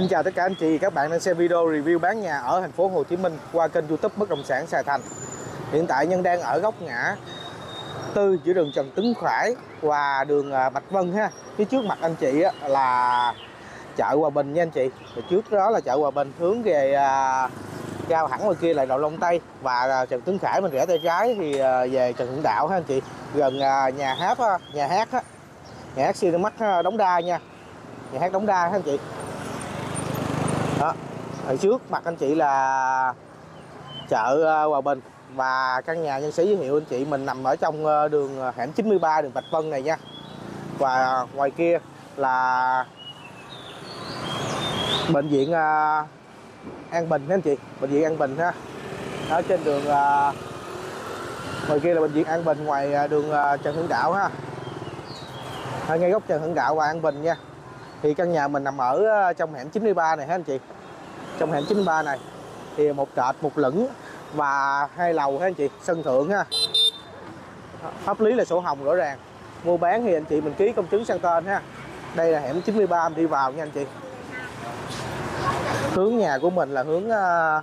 Xin chào tất cả anh chị, các bạn đang xem video review bán nhà ở thành phố Hồ Chí Minh qua kênh YouTube Bất động sản Sài Thành. Hiện tại Nhân đang ở góc ngã tư giữa đường Trần Tấn Khải và đường à, Bạch Vân ha. Phía trước mặt anh chị là chợ Hòa Bình nha anh chị. Rồi trước đó là chợ Hòa Bình, hướng về à, cao hẳn ngoài kia là đầu Long Tây và à, Trần Tấn Khải mình rẽ tay trái thì về Trần Hưng Đạo ha anh chị. Gần nhà hát nhà hát nhà hát Cinemax đóng đa nha. Nhà hát đóng đa ha anh chị đó ở trước mặt anh chị là chợ ờ, Hòa Bình và căn nhà nhân sĩ giới thiệu anh chị mình nằm ở trong ờ, đường ờ, hẻm 93 đường Bạch Vân này nha. Và ngoài kia là bệnh viện An Bình anh chị, bệnh viện An Bình ha. Ở trên đường ngoài kia là bệnh viện An Bình, ngoài đường Trần Hưng Đạo ha. Ở ngay góc Trần Hưng Đạo và An Bình nha. Thì căn nhà mình nằm ở trong hẻm 93 này ha anh chị trong hẻm 93 này. Thì một trệt, một lửng và hai lầu ha anh chị, sân thượng ha. Pháp lý là sổ hồng rõ ràng. Mua bán thì anh chị mình ký công chứng sang tên ha. Đây là hẻm 93 mình đi vào nha anh chị. Hướng nhà của mình là hướng ờ,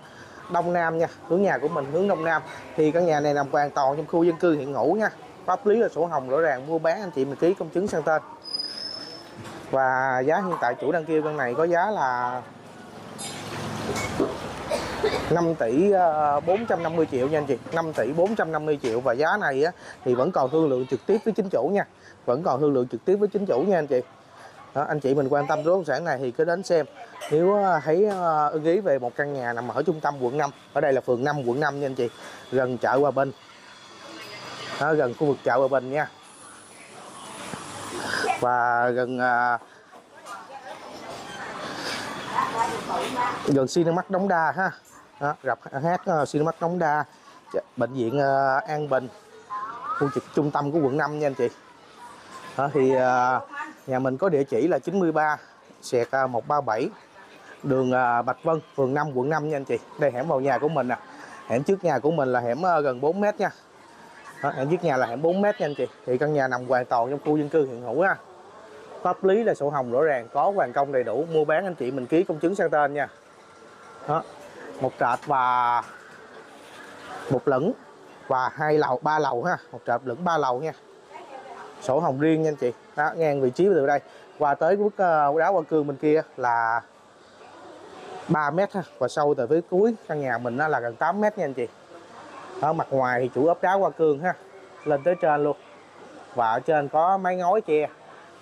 đông nam nha. Hướng nhà của mình hướng đông nam. Thì căn nhà này nằm hoàn toàn trong khu dân cư hiện hữu nha. Pháp lý là sổ hồng rõ ràng, mua bán anh chị mình ký công chứng sang tên. Và giá hiện tại chủ đăng kêu căn này có giá là 5 tỷ ờ, 450 triệu nha anh chị. 5 tỷ 450 triệu. Và giá này á, thì vẫn còn thương lượng trực tiếp với chính chủ nha. Vẫn còn thương lượng trực tiếp với chính chủ nha anh chị. Đó, anh chị mình quan tâm bất động sản này thì cứ đến xem. Nếu ờ, thấy ờ, ưng ý về một căn nhà nằm ở trung tâm quận 5 ở đây là phường 5 quận 5 nha anh chị gần chợ Hòa Bình. Đó, gần khu vực chợ Hòa Bình nha. Và gần à, gần Cinemax Đống Đa ha đó, gặp hát uh, Cinemax Đống Đa bệnh viện uh, An Bình khu trực trung tâm của quận 5 nha anh chị. Đó, thì uh, nhà mình có địa chỉ là 93 sẹt uh, 137 đường uh, Bạch Vân phường 5 quận 5 nha anh chị. Đây hẻm vào nhà của mình nè. Hẻm trước nhà của mình là hẻm uh, gần 4 mét nha. Đó, hẻm trước nhà là hẻm 4 mét nha anh chị. Thì căn nhà nằm hoàn toàn trong khu dân cư hiện hữu ha. Pháp lý là sổ hồng rõ ràng có hoàn công đầy đủ mua bán anh chị mình ký công chứng sang tên nha. Đó một trệt và một lửng và hai lầu ba lầu ha. Một trệt lửng ba lầu nha. Sổ hồng riêng nha anh chị. Đó ngang vị trí từ đây. Qua tới bức uh, đá qua cương bên kia là 3 mét ha. Và sâu từ phía cuối căn nhà mình là gần 8 mét nha anh chị. Ở mặt ngoài thì chủ ốp đá qua cương ha. Lên tới trên luôn. Và ở trên có mái ngói che.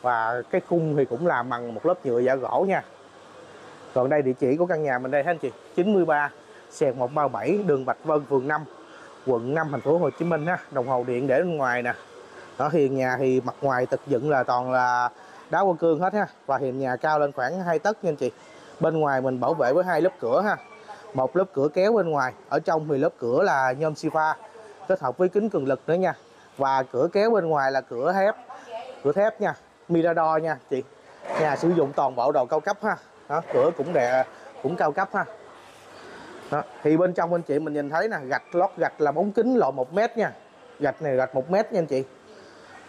Và cái khung thì cũng làm bằng một lớp nhựa giả gỗ nha còn đây địa chỉ của căn nhà mình đây anh chị? 93 sẹt 137 đường Bạch Vân, phường 5 quận 5 thành phố Hồ Chí Minh ha. Đồng hồ điện để bên ngoài nè. Đó hiền nhà thì mặt ngoài thực dựng là toàn là đá hoa cương hết ha. Và hiền nhà cao lên khoảng 2 tấc nha anh chị. Bên ngoài mình bảo vệ với hai lớp cửa ha. Một lớp cửa kéo bên ngoài, ở trong thì lớp cửa là nhôm sifa kết hợp với kính cường lực nữa nha. Và cửa kéo bên ngoài là cửa thép cửa thép nha, Mirador nha chị. Nhà sử dụng toàn bộ đồ cao cấp ha đó, cửa cũng đẹp cũng cao cấp ha. Đó. thì bên trong anh chị mình nhìn thấy nè gạch lót gạch là bóng kính lộ một mét nha. Gạch này gạch một mét nha anh chị.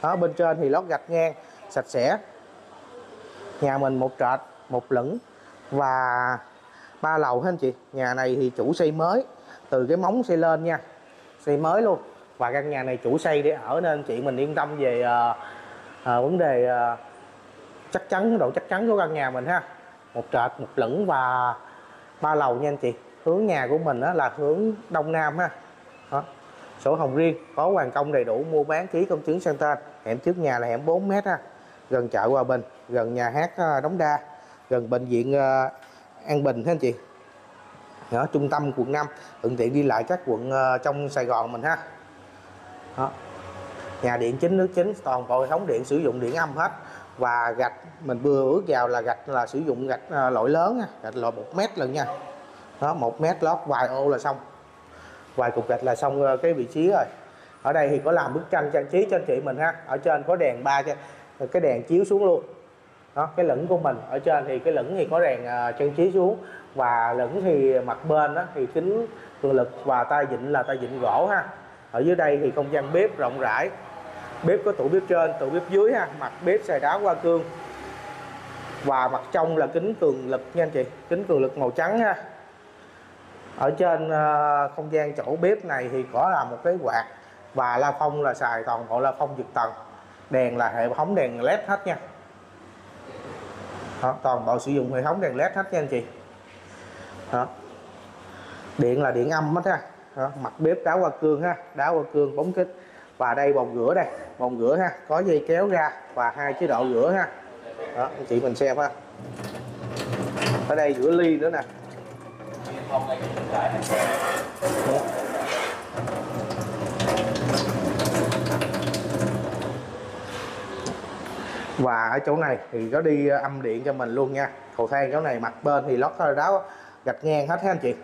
Đó bên trên thì lót gạch ngang sạch sẽ. Nhà mình một trệt một lửng và ba lầu hết anh chị. Nhà này thì chủ xây mới từ cái móng xây lên nha xây mới luôn. Và căn nhà này chủ xây để ở nên chị mình yên tâm về uh, uh, vấn đề uh, chắc chắn độ chắc chắn của căn nhà mình ha một trệt một lửng và ba lầu nha anh chị. Hướng nhà của mình đó là hướng đông nam ha. Đó. sổ hồng riêng có hoàn công đầy đủ mua bán ký công chứng sang tên hẻm trước nhà là hẻm 4 mét ha. Gần chợ Hòa Bình gần nhà hát ờ, Đống Đa gần bệnh viện ờ, An Bình ha anh chị. Đó, trung tâm quận 5 thuận tiện đi lại các quận ờ, trong Sài Gòn mình ha. Đó. nhà điện chính nước chính toàn bộ hệ thống điện sử dụng điện âm hết và gạch mình vừa bước vào là gạch là sử dụng gạch à, loại lớn gạch loại một mét lần nha. Đó một mét lót vài ô là xong. Vài cục gạch là xong ờ, cái vị trí rồi. Ở đây thì có làm bức tranh trang trí cho anh chị mình ha. Ở trên có đèn ba cái đèn chiếu xuống luôn. Đó cái lửng của mình ở trên thì cái lửng thì có đèn uh, trang trí xuống. Và lửng thì mặt bên đó thì kính cường lực và tay vịn là tay vịn gỗ ha. Ở dưới đây thì không gian bếp rộng rãi bếp có tủ bếp trên tủ bếp dưới ha mặt bếp xài đá hoa cương. Và mặt trong là kính cường lực nha anh chị kính cường lực màu trắng ha. Ở trên ờ, không gian chỗ bếp này thì có là một cái quạt và la phong là xài toàn bộ la phong dược tầng. Đèn là hệ thống đèn led hết nha. Đó, toàn bộ sử dụng hệ thống đèn led hết nha anh chị. Đó. điện là điện âm hết ha. Đó, mặt bếp đá hoa cương ha đá hoa cương bóng kích và đây, bồn rửa đây. Bồn rửa ha, có dây kéo ra và hai chế độ rửa ha. Đó, anh chị mình xem ha. Ở đây rửa ly nữa nè. Và ở chỗ này thì có đi ờ, âm điện cho mình luôn nha. Cầu thang chỗ này mặt bên thì lót đáo gạch ngang hết ha anh chị.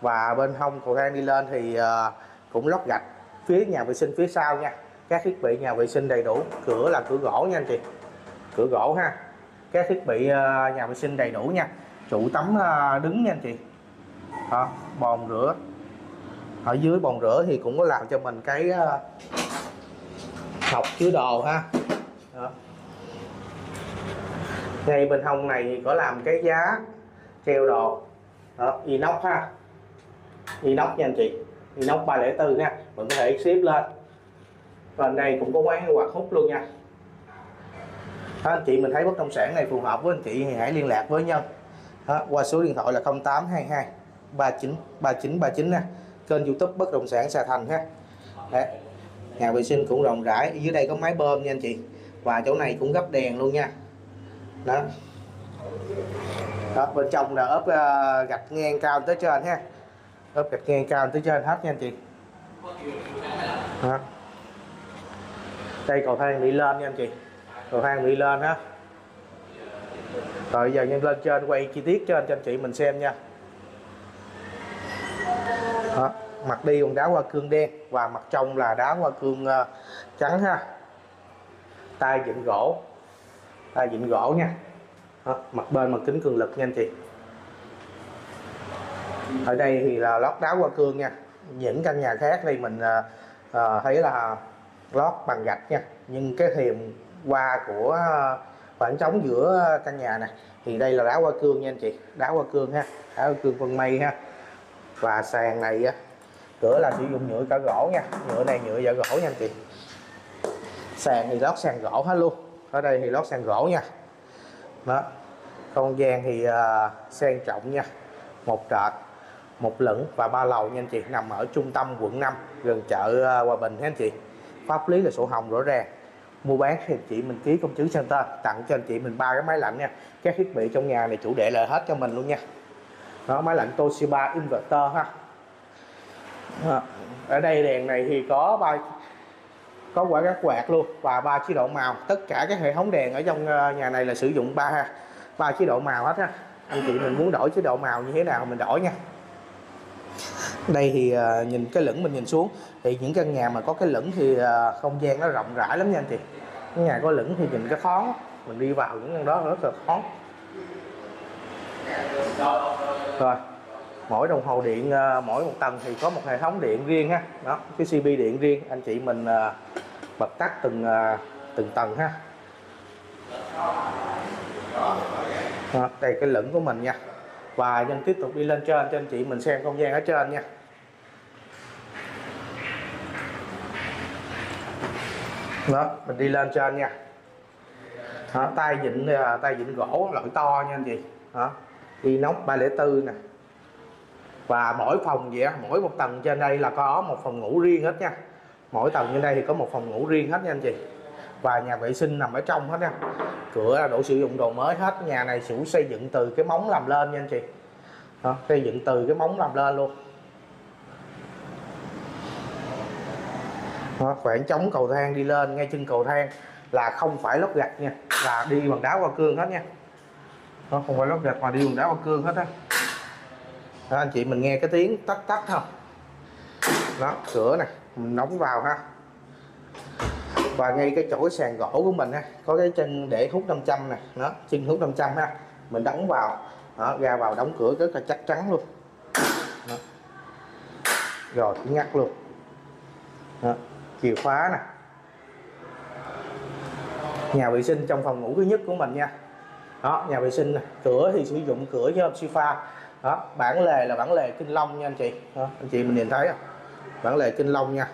Và bên hông cầu thang đi lên thì ờ, cũng lót gạch phía nhà vệ sinh phía sau nha. Các thiết bị nhà vệ sinh đầy đủ. Cửa là cửa gỗ nha anh chị. Cửa gỗ ha. Các thiết bị ờ, nhà vệ sinh đầy đủ nha. Trụ tắm ờ, đứng nha anh chị. Đó, bồn rửa. Ở dưới bồn rửa thì cũng có làm cho mình cái ờ, học chứa đồ ha. Đó. ngay bên hông này thì có làm cái giá treo đồ. Đó, inox ha. Inox nha anh chị inox 304 nha. Mình có thể xếp lên. Và này cũng có quán quạt hút luôn nha. Đó, anh chị mình thấy bất động sản này phù hợp với anh chị thì hãy liên lạc với nhân đó, qua số điện thoại là 0822 39 39 39 nè kênh youtube bất động sản Sà Thành ha. Đấy. nhà vệ sinh cũng rộng rãi. Dưới đây có máy bơm nha anh chị. Và chỗ này cũng gấp đèn luôn nha. Đó. Đó bên trong là ốp uh, gạch ngang cao tới trên ha lớp gạch ngang cao tới trên hết nha anh chị đó. đây cầu thang bị lên nha anh chị cầu thang bị lên ha rồi giờ nhân lên trên quay chi tiết trên cho anh chị mình xem nha đó. mặt đi còn đá hoa cương đen và mặt trong là đá hoa cương uh, trắng ha tay dựng gỗ tay dựng gỗ nha đó. mặt bên mặt kính cường lực nha anh chị ở đây thì là lót đá hoa cương nha. Những căn nhà khác thì mình à, thấy là lót bằng gạch nha. Nhưng cái thềm qua của ờ, khoảng trống giữa căn nhà này thì đây là đá hoa cương nha anh chị. Đá hoa cương ha đá hoa cương phân mây ha. Và sàn này á cửa là sử dụng nhựa cả gỗ nha. Nhựa này nhựa vỏ gỗ nha anh chị. Sàn thì lót sàn gỗ hết luôn. Ở đây thì lót sàn gỗ nha. Đó. Không gian thì uh, sang trọng nha. Một trệt một lửng và ba lầu nha anh chị, nằm ở trung tâm quận 5 gần chợ ờ, Hòa Bình nha anh chị. Pháp lý là sổ hồng rõ ràng. Mua bán thì chị mình ký công chứng sang tên, tặng cho anh chị mình ba cái máy lạnh nha. Các thiết bị trong nhà này chủ đệ lại hết cho mình luôn nha. Đó, máy lạnh Toshiba inverter ha. Ở đây đèn này thì có ba, có quả các quạt luôn và ba chế độ màu. Tất cả các hệ thống đèn ở trong ờ, nhà này là sử dụng ba ba chế độ màu hết ha. Anh chị mình muốn đổi chế độ màu như thế nào mình đổi nha đây thì uh, nhìn cái lửng mình nhìn xuống thì những căn nhà mà có cái lửng thì uh, không gian nó rộng rãi lắm nha anh chị. Cái nhà có lửng thì nhìn cái khóng, mình đi vào những căn đó rất là khó. Rồi mỗi đồng hồ điện uh, mỗi một tầng thì có một hệ thống điện riêng ha. Đó cái cb điện riêng anh chị mình uh, bật tắt từng uh, từng tầng ha. Đó, đây cái lửng của mình nha và nhân tiếp tục đi lên trên cho anh chị mình xem không gian ở trên nha. Đó mình đi lên trên nha. Đó, tay vịn à, tay vịn gỗ loại to nha anh chị. Đó inox 304 nè. Và mỗi phòng vậy á mỗi một tầng trên đây là có một phòng ngủ riêng hết nha. Mỗi tầng trên đây thì có một phòng ngủ riêng hết nha anh chị và nhà vệ sinh nằm ở trong hết nha. Cửa là đủ sử dụng đồ mới hết. Nhà này chủ xây dựng từ cái móng làm lên nha anh chị. Đó, xây dựng từ cái móng làm lên luôn. Đó, khoảng trống cầu thang đi lên ngay chân cầu thang là không phải lót gạch nha là đi bằng đá hoa cương hết nha. Đó, không phải lót gạch mà đi bằng đá hoa cương hết á. Đó, anh chị mình nghe cái tiếng tắt tắt không? Đó cửa này mình nóng vào ha và ngay cái chỗ cái sàn gỗ của mình ha có cái chân để hút 500 nè nó chân hút 500 ha. Mình đóng vào đó, ra vào đóng cửa rất là chắc chắn luôn. Đó. rồi ngắt luôn. Đó. chìa khóa nè. Nhà vệ sinh trong phòng ngủ thứ nhất của mình nha. Đó nhà vệ sinh này. cửa thì sử dụng cửa với hộp sofa. Đó bản lề là bản lề kinh long nha anh chị. Đó, anh chị mình nhìn thấy không? Bản lề kinh long nha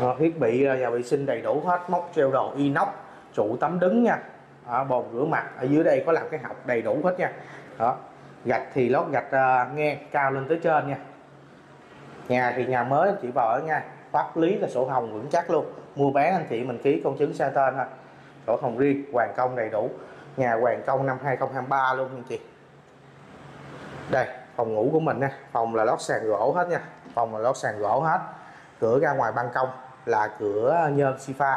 đó, thiết bị à, nhà vệ sinh đầy đủ hết móc treo đồ inox trụ tắm đứng nha. Đó, bồn rửa mặt ở dưới đây có làm cái học đầy đủ hết nha. Đó gạch thì lót gạch à, uh, ngang cao lên tới trên nha. Nhà thì nhà mới anh chị vào ở nha pháp lý là sổ hồng vững chắc luôn. Mua bán anh chị mình ký công chứng sang tên thôi. Sổ hồng riêng hoàn công đầy đủ. Nhà hoàn công năm 2023 luôn anh chị. Đây phòng ngủ của mình nha. Phòng là lót sàn gỗ hết nha. Phòng là lót sàn gỗ hết. Cửa ra ngoài ban công là cửa nhôm sifa,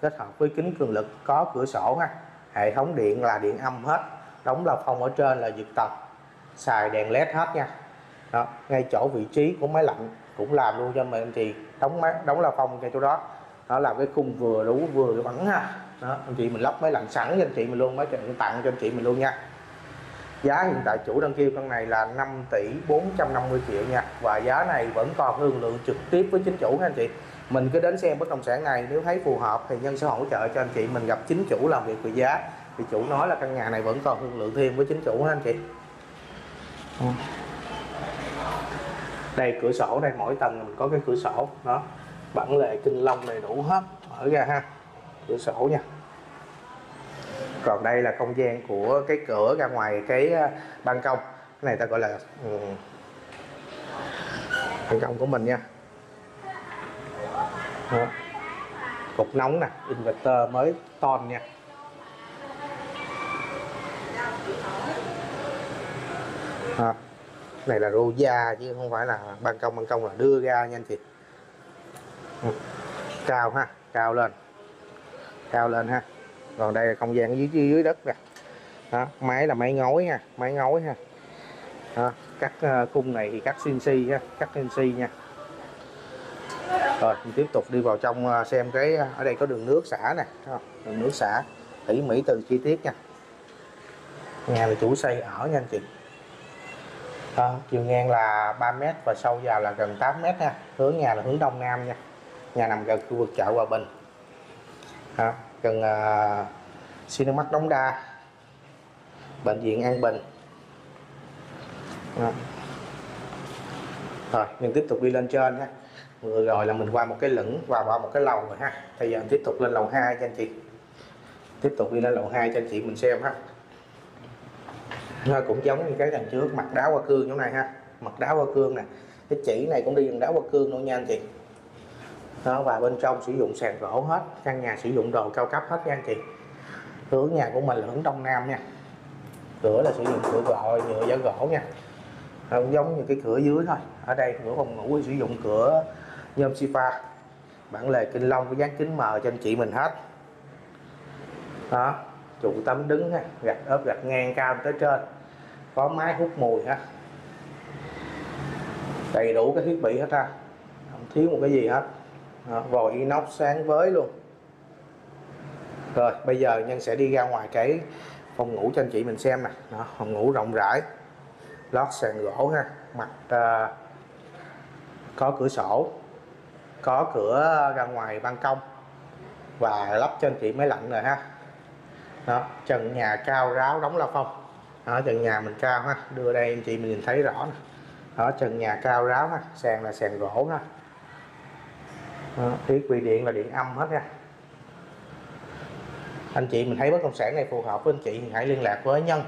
kết hợp với kính cường lực có cửa sổ ha. Hệ thống điện là điện âm hết, đóng là phòng ở trên là dược tầng xài đèn led hết nha. Đó, ngay chỗ vị trí của máy lạnh cũng làm luôn cho mình anh chị đóng máy, đóng la phong ngay chỗ đó. Đó làm cái khung vừa đủ vừa bắn ha. Đó, anh chị mình lắp máy lạnh sẵn cho anh chị mình luôn, máy trận tặng cho anh chị mình luôn nha. Giá hiện tại chủ đang kêu con này là 5 tỷ 450 triệu nha. Và giá này vẫn còn thương lượng trực tiếp với chính chủ nha anh chị mình cứ đến xem bất động sản này nếu thấy phù hợp thì nhân sẽ hỗ trợ cho anh chị. Mình gặp chính chủ làm việc về giá. Thì chủ nói là căn nhà này vẫn còn thương lượng thêm với chính chủ ha anh chị? Đây, cửa sổ đây, mỗi tầng mình có cái cửa sổ. Đó, bản lề kinh long đầy đủ hết. Mở ra ha, cửa sổ nha. Còn đây là không gian của cái cửa ra ngoài cái ờ, ban công. Cái này ta gọi là ừ, ban công của mình nha đó. cục nóng nè inverter mới ton nha Đó. này là rô da chứ không phải là ban công ban công là đưa ra nha anh chị ừ. cao ha cao lên cao lên ha còn đây là không gian dưới dưới đất nè đó máy là máy ngói nha máy ngói ha đó, cắt uh, ờ, khung này thì cắt CNC ha cắt CNC nha rồi mình tiếp tục đi vào trong à, xem cái à, ở đây có đường nước xả nè. Đường nước xả tỉ mỉ từ chi tiết nha. Nhà là chủ xây ở nha anh chị. À, chiều ngang là 3 mét và sâu vào là gần 8 mét ha hướng nhà là hướng đông nam nha. Nhà nằm gần khu vực chợ Hòa Bình. À, gần uh, Cinemax Đống Đa. Bệnh viện An Bình rồi mình tiếp tục đi lên trên ha. Vừa rồi là mình qua một cái lửng và qua một cái lầu rồi ha. Bây giờ mình tiếp tục lên lầu 2 cho anh chị. Tiếp tục đi lên lầu 2 cho anh chị mình xem ha. Nó cũng giống như cái đằng trước mặt đá hoa cương chỗ này ha. Mặt đá hoa cương nè. Cái chỉ này cũng đi bằng đá hoa cương luôn nha anh chị. Đó, và bên trong sử dụng sàn gỗ hết. Căn nhà sử dụng đồ cao cấp hết nha anh chị. Hướng nhà của mình là hướng đông nam nha. Cửa là sử dụng cửa gọi nhựa giả gỗ nha không giống như cái cửa dưới thôi. Ở đây cửa phòng ngủ sử dụng cửa nhôm sifa. Bản lề kinh long với dáng kính mờ cho anh chị mình hết. Đó trụ tấm đứng ha gạch ốp gạch ngang cao tới trên. Có máy hút mùi ha. Đầy đủ các thiết bị hết ha. Không thiếu một cái gì hết. Đó, vòi inox sáng với luôn. Rồi bây giờ nhân sẽ đi ra ngoài cái phòng ngủ cho anh chị mình xem nè. Phòng ngủ rộng rãi lót sàn gỗ ha. Mặt uh, có cửa sổ có cửa ra ngoài ban công và lắp cho anh chị máy lạnh rồi ha. Đó trần nhà cao ráo đóng la phong đó trần nhà mình cao ha. Đưa đây anh chị mình nhìn thấy rõ nè. Đó trần nhà cao ráo ha. Sàn là sàn gỗ ha. Đó, thiết bị điện là điện âm hết nha. Anh chị mình thấy bất động sản này phù hợp với anh chị thì hãy liên lạc với nhân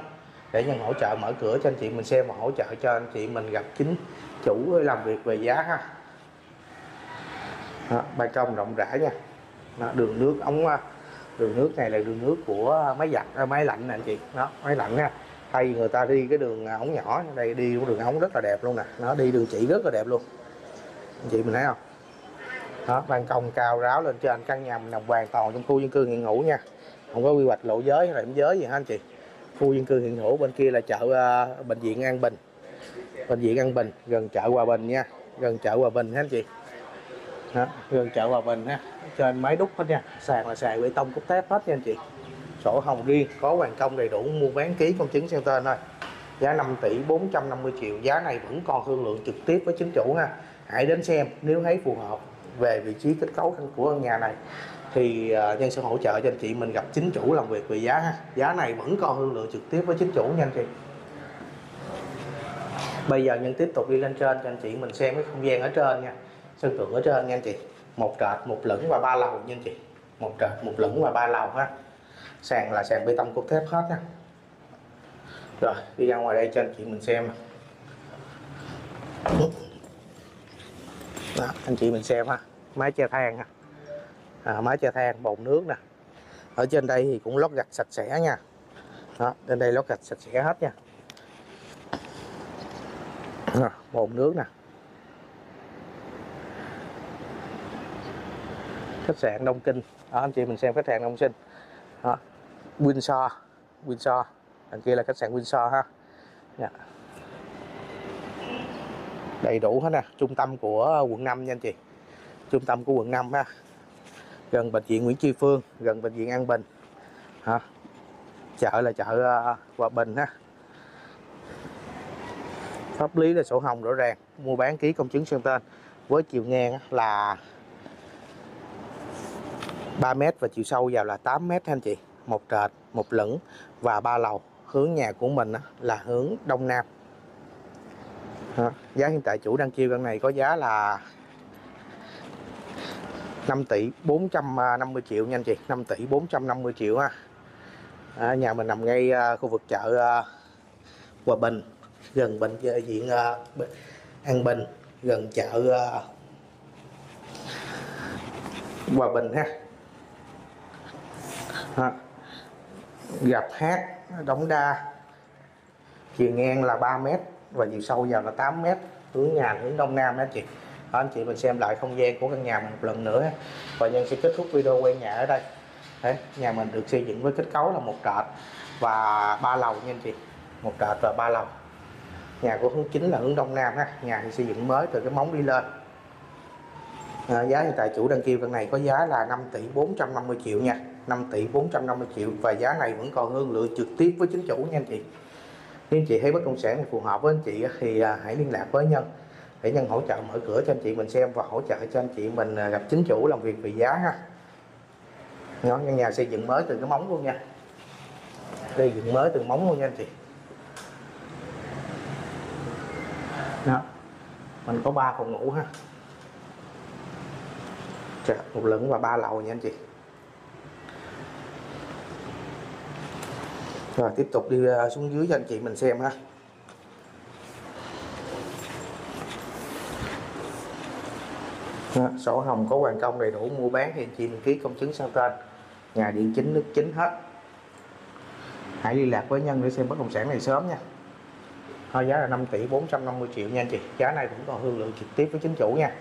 để nhân hỗ trợ mở cửa cho anh chị mình xem và hỗ trợ cho anh chị mình gặp chính chủ làm việc về giá ha. Đó, ban công rộng rãi nha. Đó, đường nước ống à, đường nước này là đường nước của máy giặt à, máy lạnh nè anh chị. Đó máy lạnh nha. Thay người ta đi cái đường à, ống nhỏ đây đi đường ống rất là đẹp luôn nè. Nó đi đường chỉ rất là đẹp luôn. Anh chị mình thấy không? Đó ban công cao ráo lên trên căn nhà mình nằm hoàn toàn trong khu dân cư hiện hữu nha. Không có quy hoạch lộ giới hay là điểm giới gì hết anh chị khu dân cư hiện hữu bên kia là chợ uh, bệnh viện An Bình. Bệnh viện An Bình gần chợ Hòa Bình nha gần chợ Hòa Bình ha anh chị? Đó, gần chợ Hòa Bình ha trên máy đúc hết nha sàn là sàn bê tông cốt thép hết nha anh chị. Sổ hồng riêng có hoàn công đầy đủ mua bán ký công chứng sang tên thôi giá 5 tỷ 450 triệu giá này vẫn còn thương lượng trực tiếp với chính chủ ha. Hãy đến xem nếu thấy phù hợp về vị trí kết cấu của căn nhà này thì à, nhân sẽ hỗ trợ cho anh chị mình gặp chính chủ làm việc về giá ha. Giá này vẫn còn thương lượng trực tiếp với chính chủ nha anh chị. Bây giờ nhân tiếp tục đi lên trên cho anh chị mình xem cái không gian ở trên nha. Sân thượng ở trên nha anh chị. Một trệt một lửng và ba lầu nha anh chị. Một trệt một lửng và ba lầu ha. Sàn là sàn bê tông cốt thép hết nha rồi đi ra ngoài đây cho anh chị mình xem. Đó, anh chị mình xem ha. Mái che than ha à, mái che than bồn nước nè. Ở trên đây thì cũng lót gạch sạch sẽ nha. Đó, trên đây lót gạch sạch sẽ hết nha. À, bồn nước nè. Khách sạn Đông Kinh. Đó, anh chị mình xem khách sạn Đông Sinh đó. Windsor Windsor. Đằng kia là khách sạn Windsor ha. Dạ. đầy đủ hết nè trung tâm của quận 5 nha anh chị. Trung tâm của quận 5 ha gần bệnh viện Nguyễn Tri Phương gần bệnh viện An Bình. Ha chợ là chợ uh, Hòa Bình ha. Pháp lý là sổ hồng rõ ràng mua bán ký công chứng sang tên. Với chiều ngang là 3 m và chiều sâu vào là 8 m anh chị. Một trệt một lửng và ba lầu. Hướng nhà của mình là hướng đông nam. Giá hiện tại chủ đang kêu căn này có giá là 5 tỷ 450 triệu nha anh chị 5 tỷ 450 triệu ha. À, nhà mình nằm ngay uh, khu vực chợ uh, Hòa Bình gần bệnh à, viện uh, An Bình gần chợ uh, Hòa Bình ha. À, gặp hát đóng đa. Chiều ngang là 3 mét và chiều sâu vào là 8 mét hướng nhà hướng đông nam đó chị anh chị mình xem lại không gian của căn nhà một lần nữa và nhân sẽ kết thúc video quay nhà ở đây Đấy, nhà mình được xây dựng với kết cấu là một trệt và ba lầu nha anh chị. Một trệt và ba lầu. Nhà của hướng chính là hướng đông nam ha. Nhà thì xây dựng mới từ cái móng đi lên. À, giá hiện tại chủ đăng kêu căn này có giá là 5 tỷ 450 triệu nha. 5 tỷ 450 triệu và giá này vẫn còn hương lựa trực tiếp với chính chủ nha anh chị. Nếu anh chị thấy bất động sản này phù hợp với anh chị thì à, hãy liên lạc với nhân để nhân hỗ trợ mở cửa cho anh chị mình xem và hỗ trợ cho anh chị mình à, gặp chính chủ làm việc về giá ha. Nó căn nhà xây dựng mới từ cái móng luôn nha. Xây dựng mới từ móng luôn nha anh chị. Đó. Mình có ba phòng ngủ ha. Trời, một lửng và ba lầu nha anh chị. Rồi tiếp tục đi à, xuống dưới cho anh chị mình xem ha. Sổ hồng có hoàn công đầy đủ, mua bán thì chị mình ký công chứng sang tên. Nhà điện chính, nước chính hết. Hãy liên lạc với nhân để xem bất động sản này sớm nha. Thôi giá là 5 tỷ 450 triệu nha anh chị. Giá này vẫn còn thương lượng trực tiếp với chính chủ nha.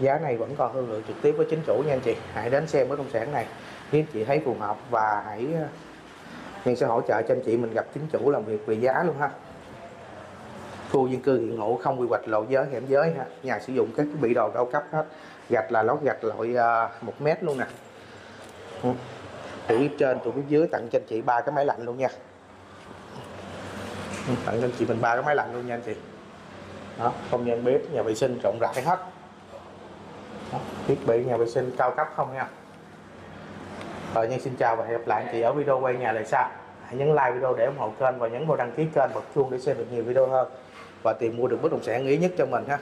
Giá này vẫn còn thương lượng trực tiếp với chính chủ nha anh chị. Hãy đến xem bất động sản này nếu chị thấy phù hợp và hãy ờ, nhân sẽ hỗ trợ cho anh chị mình gặp chính chủ làm việc về giá luôn ha khu dân cư hiện hữu không quy hoạch lộ giới hẻm giới ha. Nhà sử dụng các bị đồ cao cấp hết. Gạch là lót gạch loại à, một mét luôn nè. Ừ. Tủ phía trên tủ phía dưới tặng cho anh chị ba cái máy lạnh luôn nha. Ừ, tặng cho anh chị mình ba cái máy lạnh luôn nha anh chị. Đó không gian bếp nhà vệ sinh rộng rãi hết. Đó, thiết bị nhà vệ sinh cao cấp không nha. Ờ, Rồi nhân xin chào và hẹn gặp lại anh chị ở video quay nhà lại sau. Hãy nhấn like video để ủng hộ kênh và nhấn vào đăng ký kênh bật chuông để xem được nhiều video hơn và tìm mua được bất động sản ý nhất cho mình ha.